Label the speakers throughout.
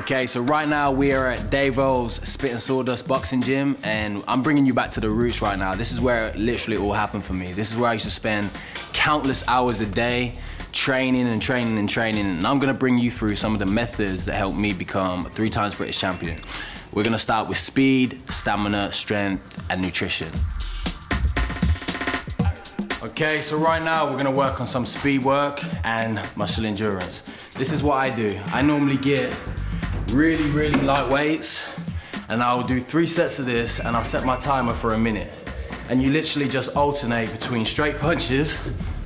Speaker 1: Okay, so right now we are at Dave O's Spit and Sawdust Boxing Gym, and I'm bringing you back to the roots right now. This is where it literally all happened for me. This is where I used to spend countless hours a day training and training and training, and I'm gonna bring you through some of the methods that helped me become a three times British champion. We're gonna start with speed, stamina, strength, and nutrition. Okay, so right now we're gonna work on some speed work and muscle endurance. This is what I do. I normally get really, really light weights and I'll do three sets of this and I'll set my timer for a minute. And you literally just alternate between straight punches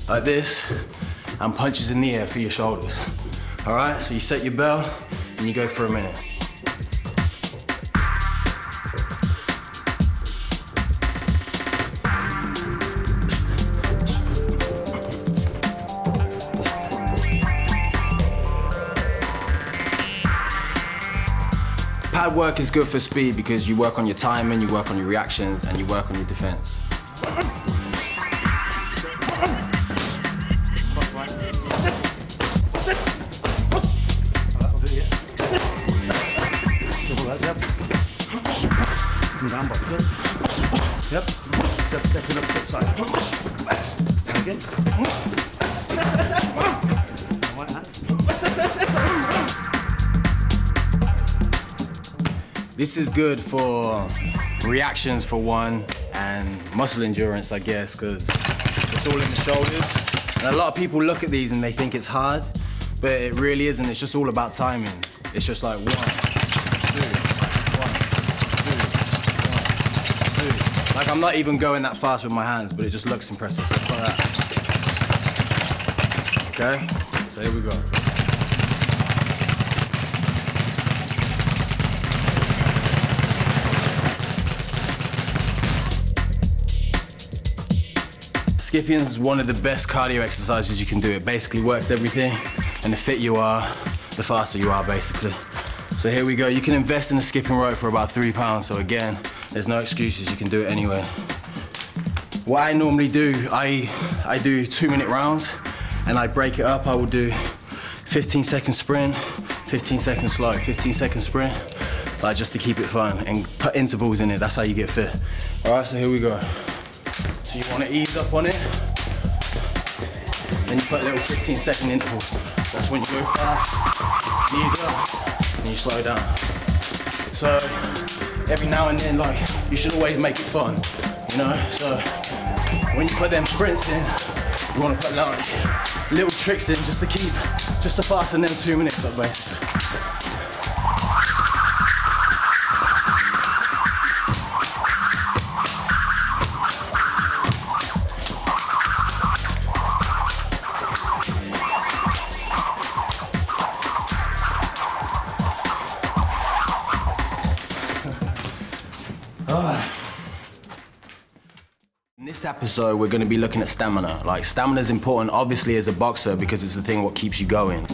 Speaker 1: like this and punches in the air for your shoulders. All right, so you set your bell and you go for a minute. Pad work is good for speed because you work on your timing, you work on your reactions, and you work on your defense.
Speaker 2: Yep. Step, foot side. And again.
Speaker 1: This is good for reactions for one and muscle endurance, I guess, because it's all in the shoulders. And a lot of people look at these and they think it's hard, but it really isn't. It's just all about timing. It's just like one, two, one, two, one, two. Like I'm not even going that fast with my hands, but it just looks impressive. So like. Okay, so here we go. Skipping is one of the best cardio exercises you can do. It basically works everything, and the fit you are, the faster you are, basically. So here we go. You can invest in a skipping rope for about three pounds. So again, there's no excuses. You can do it anyway. What I normally do, I, I do two minute rounds, and I break it up. I will do 15 second sprint, 15 second slow, 15 second sprint, like just to keep it fun and put intervals in it. That's how you get fit. All right, so here we go. So you want to ease up on it. Then you put a little 15 second interval. That's when you go fast, ease up, and you slow down. So every now and then, like, you should always make it fun, you know? So when you put them sprints in, you want to put like little tricks in just to keep, just to fasten them two minutes up, basically. this episode, we're going to be looking at stamina. Like, stamina is important, obviously, as a boxer because it's the thing what keeps you going.